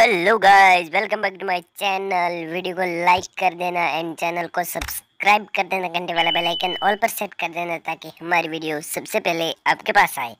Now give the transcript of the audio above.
Hello guys welcome back to my channel video को like कर देना एंड चैनल को सब्सक्राइब कर देना, घंटे वाला बेल आइकन ऑल पर सेट कर देना ताकि हमारी वीडियो सबसे पहले आपके पास आए।